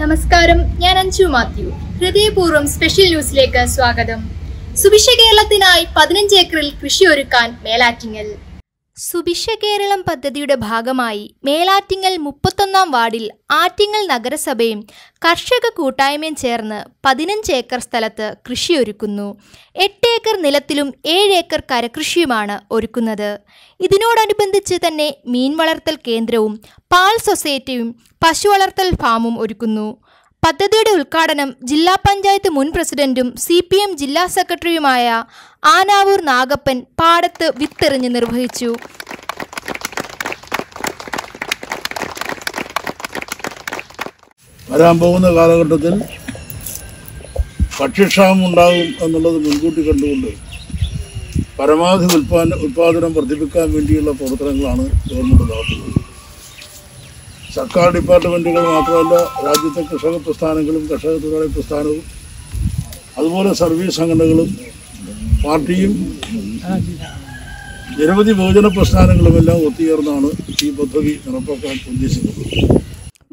നമസ്കാരം ഞാൻ അഞ്ജു മാത്യു. ഹൃദയപൂർവം സ്പെഷ്യൽ ന്യൂസിലേക്ക് സ്വാഗതം. സുഭിക്ഷ കേരളത്തിനായി പതിനഞ്ച് ഏക്കറിൽ കൃഷി ഒരുക്കാൻ മേലാറ്റിങ്ങൽ. സുഭിക്ഷ കേരളം പദ്ധതിയുടെ ഭാഗമായി മേലാറ്റിങ്ങൽ മുപ്പത്തൊന്നാം വാർഡിൽ ആറ്റിങ്ങൽ നഗരസഭയും കർഷക കൂട്ടായ്മയും ചേർന്ന് പതിനഞ്ച് ഏക്കർ സ്ഥലത്ത് കൃഷി ഒരുക്കുന്നു എട്ട് ഏക്കർ നിലത്തിലും ഏഴ് ഏക്കർ കരകൃഷിയുമാണ് ഒരുക്കുന്നത്. ഇതിനോടനുബന്ധിച്ച് തന്നെ മീൻ വളർത്തൽ കേന്ദ്രവും പാൽ സൊസൈറ്റിയും പശു വളർത്തൽ ഫാമും ഒരുക്കുന്നു. പദ്ധതിയുടെ ഉദ്ഘാടനം ജില്ലാ പഞ്ചായത്ത് മുൻ പ്രസിഡന്റും സി പി എം ജില്ലാ സെക്രട്ടറിയുമായ ആനാവൂർ നാഗപ്പൻ പാടത്ത് വിത്തെറിഞ്ഞ് നിർവഹിച്ചു. വരാൻ പോകുന്ന കാലഘട്ടത്തിൽ ഭക്ഷ്യക്ഷാമം ഉണ്ടാകും എന്നുള്ളത് മുൻകൂട്ടി കണ്ടുകൊണ്ട് പരമാവധി ഉൽപ്പാദന ഉൽപ്പാദനം വർദ്ധിപ്പിക്കാൻ വേണ്ടിയുള്ള പ്രവർത്തനങ്ങളാണ് ഗവൺമെന്റ് നടത്തുന്നത്. സർക്കാർ ഡിപ്പാർട്ട്മെന്റുകൾ മാത്രമല്ല രാജ്യത്തെ കർഷക പ്രസ്ഥാനങ്ങളും കർഷക തൊഴിലാളി പ്രസ്ഥാനവും അതുപോലെ സർവീസ് സംഘടനകളും പാർട്ടിയും നിരവധി ബഹുജന പ്രസ്ഥാനങ്ങളുമെല്ലാം ഒത്തുചേർന്നാണ് ഈ പദ്ധതി നടപ്പാക്കാൻ ഉദ്ദേശിക്കുന്നത്.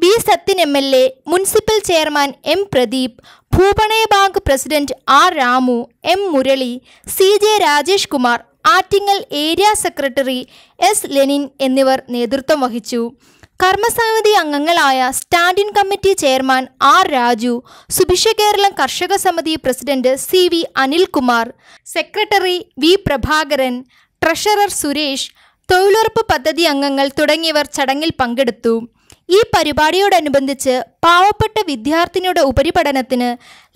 B Sathyan M L A municipal chairman M Pradeep ഭൂപണയ bank president R Ramu M Murali C J Rajesh Kumar Attingal area secretary S Lenin എന്നിവർ നേതൃത്വം വഹിച്ചു. കർമ്മസമിതി അംഗങ്ങളായ standing committee chairman R Raju Subhiksha Keralam കർഷക സമിതി president C V Anilkumar secretary V Prabhakaran treasurer Suresh തൊഴിലുറപ്പ് പദ്ധതി അംഗങ്ങൾ തുടങ്ങിയവർ ചടങ്ങിൽ പങ്കെടുത്തു. ഈ പരിപാടിയോടനുബന്ധിച്ച് പാവപ്പെട്ട വിദ്യാർത്ഥിനിയുടെ ഉപരിപഠനത്തിന്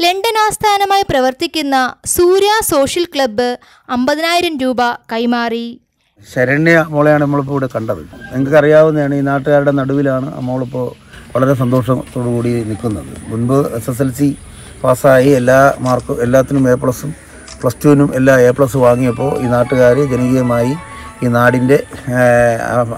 ലണ്ടൻ ആസ്ഥാനമായി പ്രവർത്തിക്കുന്ന സൂര്യ സോഷ്യൽ ക്ലബ്ബ് അമ്പതിനായിരം രൂപ കൈമാറി. ശരണ്യ മോളെയാണ് നമ്മളിപ്പോൾ ഇവിടെ കണ്ടത്. നിങ്ങൾക്ക് അറിയാവുന്നതാണ് ഈ നാട്ടുകാരുടെ നടുവിലാണ് ആ മോളിപ്പോൾ വളരെ സന്തോഷത്തോടു കൂടി നിൽക്കുന്നത്. മുൻപ് എസ് എസ് എൽ സി പാസ്സായി എല്ലാ മാർക്കും എല്ലാത്തിനും എ പ്ലസും പ്ലസ് ടുവിനും എല്ലാ എ പ്ലസ് വാങ്ങിയപ്പോൾ ഈ നാട്ടുകാർ ജനകീയമായി ഈ നാടിന്റെ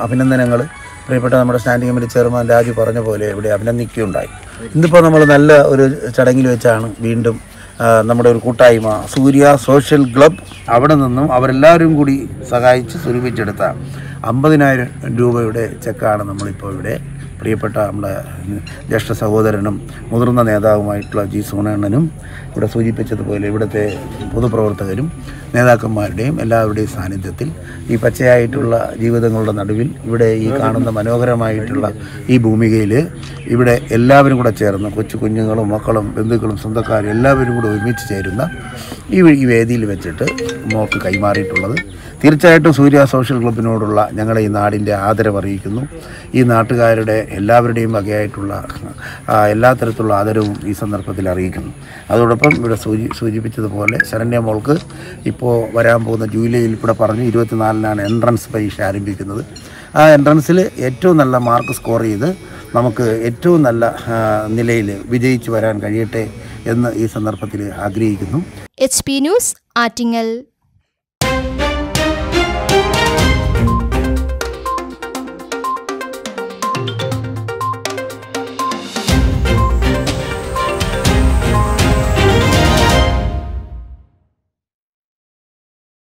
അഭിനന്ദനങ്ങൾ പ്രിയപ്പെട്ട നമ്മുടെ സ്റ്റാൻഡിംഗ് കമ്മിറ്റി ചെയർമാൻ രാജു പറഞ്ഞ പോലെ ഇവിടെ അഭിനന്ദിക്കുകയുണ്ടായി. ഇന്നിപ്പോൾ നമ്മൾ നല്ല ഒരു ചടങ്ങിൽ വെച്ചാണ് വീണ്ടും നമ്മുടെ ഒരു കൂട്ടായ്മ സൂര്യ സോഷ്യൽ ക്ലബ് അവിടെ നിന്നും അവരെല്ലാവരും കൂടി സഹായിച്ച് സ്വരൂപിച്ചെടുത്ത അമ്പതിനായിരം രൂപയുടെ ചെക്കാണ് നമ്മളിപ്പോൾ ഇവിടെ. പ്രിയപ്പെട്ട നമ്മുടെ ജ്യേഷ്ഠ സഹോദരനും മുതിർന്ന നേതാവുമായിട്ടുള്ള ജി സോണണ്ണനും ഇവിടെ സൂചിപ്പിച്ചതുപോലെ ഇവിടുത്തെ പൊതുപ്രവർത്തകരും നേതാക്കന്മാരുടെയും എല്ലാവരുടെയും സാന്നിധ്യത്തിൽ ഈ പച്ചയായിട്ടുള്ള ജീവിതങ്ങളുടെ നടുവിൽ ഇവിടെ ഈ കാണുന്ന മനോഹരമായിട്ടുള്ള ഈ ഭൂമികയിൽ ഇവിടെ എല്ലാവരും കൂടെ ചേർന്ന് കൊച്ചു കുഞ്ഞുങ്ങളും മക്കളും ബന്ധുക്കളും സ്വന്തക്കാരും എല്ലാവരും കൂടെ ഒരുമിച്ച് ചേരുന്ന ഈ ഈ വേദിയിൽ വെച്ചിട്ട് മോക്ക് കൈമാറിയിട്ടുള്ളത്. തീർച്ചയായിട്ടും സൂര്യ സോഷ്യൽ ക്ലബിനോടുള്ള ഞങ്ങളുടെ ഈ നാടിന്റെ ആദരവ് അറിയിക്കുന്നു ഈ നാട്ടുകാരുടെ എല്ലാവരുടെയും വകയായിട്ടുള്ള എല്ലാ തരത്തിലുള്ള ആദരവും ഈ സന്ദർഭത്തിൽ അറിയിക്കുന്നു. അതോടൊപ്പം ഇവിടെ സൂചി സൂചിപ്പിച്ചതുപോലെ ശരണ്യ മോൾക്ക് ഇപ്പോൾ വരാൻ പോകുന്ന ജൂലൈയിൽ ഇവിടെ പറഞ്ഞു ഇരുപത്തിനാലിനാണ് എൻട്രൻസ് പരീക്ഷ ആരംഭിക്കുന്നത്. ആ എൻട്രൻസിൽ ഏറ്റവും നല്ല മാർക്ക് സ്കോർ ചെയ്ത് നമുക്ക് ഏറ്റവും നല്ല നിലയിൽ വിജയിച്ചു വരാൻ കഴിയട്ടെ എന്ന് ഈ സന്ദർഭത്തിൽ ആഗ്രഹിക്കുന്നു. H P news Attingal.